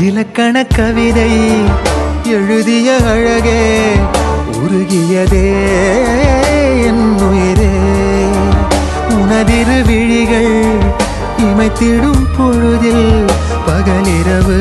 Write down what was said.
இலக்கண கவிதை எழுதிய அழகே உருகியதே என் உயிரே. உனதிரு விழிகள் இமைத்திடும் பொழுதில் பகலிரவு